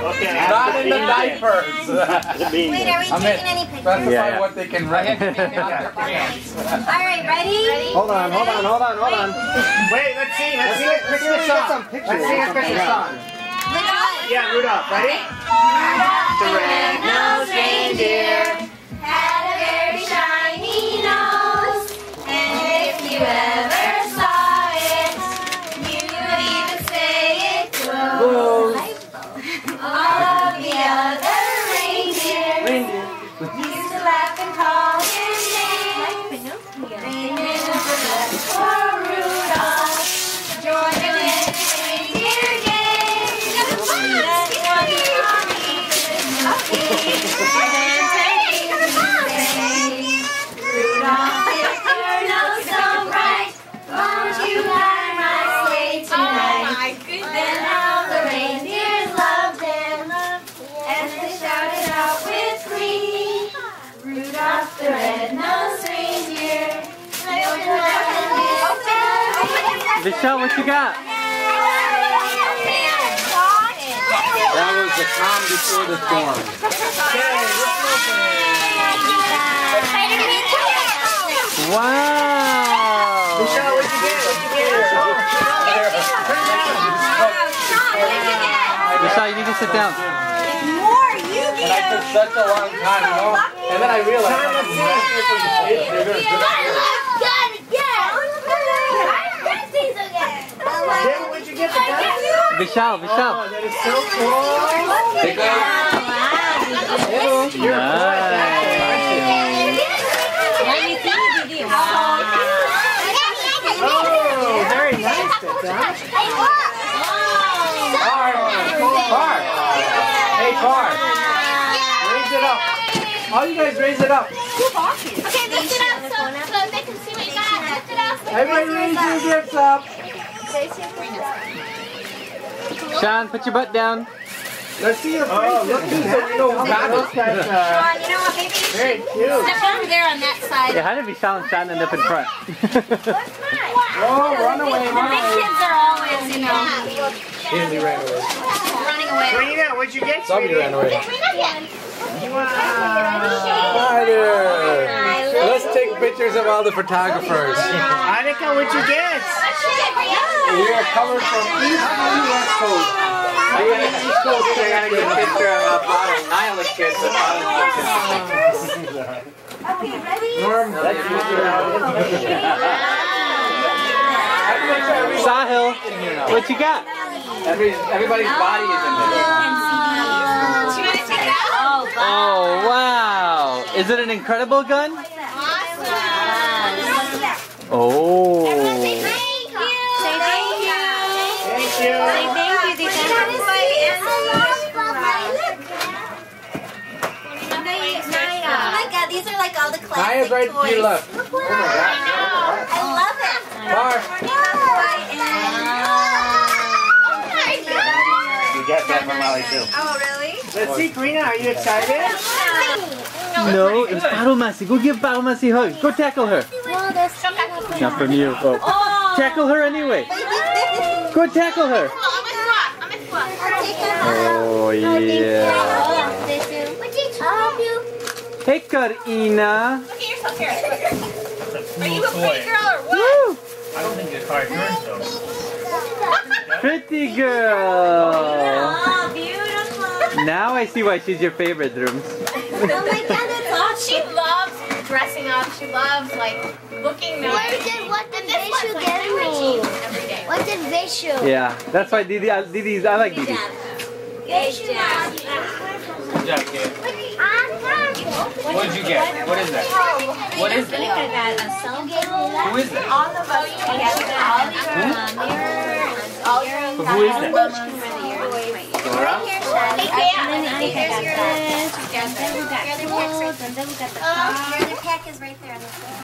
Okay. Not in the diapers. Wait, are we I meant taking any pictures? specify Yeah, yeah. what they can write. All right, ready? Ready? Hold on, hold on, hold on, hold on. Wait, let's see. Let's see. Let's Let's see if we get some song. pictures. Let's see a Christmas song. Yeah, Rudolph. Ready? The red-nosed Michelle, what you got? That was the calm before the storm. Wow! Michelle, what'd you get? What'd you get? Michelle, you need to sit down. And I took such a long time, you know? And then I realized Time, let's see. Jim, what'd you get? The gun? Michelle, Michelle. Oh, that is so cool. Take a- You're a boy. Oh, very nice, Dad. Car, car. Hey, car. Raise it up. All you guys raise it up. Everybody raise your gifts up. Sean, put your butt down. Let's see your face. Oh, look who's so we know who got it. You know what, baby? Very cute. Step over there on that side. Yeah, how did Michelle and Sean end up in front? Oh, run away, The run big away. kids are always, you know, Andy ran away. running away. Karina, what'd you get? Somebody sweetie? ran away. Wow. Hi there. Let's take pictures of all the photographers. Annika, what'd you get? We are coming from East to West Coast. I got an East Coast, I got a picture of a bottle Nyla kid. The bottle Okay, ready? Norm, Sahil, what you got? Every, everybody's body is in there. Oh, she want to take it out? Oh, wow. Is it an incredible gun? Oh. Say Thank you. Say thank you. Thank you. Say Thank you, Oh my god, these are like all the classic Maya's right toys. to your left. Oh my gosh. I love it. Bar. You got that from Molly too. Oh, really? Let's see, Karina, are you excited? No, it's Battle Massey. Go give Battle Massey a hug. Go tackle her. Well, Not from you. Oh. Tackle her anyway. Go tackle her. Oh, oh yeah. Hey, Karina. Are you a pretty girl or what? Woo! I don't think the car is yours though. Pretty girl. Oh, beautiful. Now I see why she's your favorite, Drums. Oh my god, that's awesome. She loves dressing up. She loves like looking nice. What did what did And this Vishu one's get like me? every day. What did Vishu? Yeah, that's why Didi, I- Didi's, I like Didi. Good. Uh, Good job, kid. What did you get? What is that? What is that? Who is that? All the bus together, all your mirrors, all Who is that? Dora? Hey, there's your list. Oh, your other pack is right there on the floor.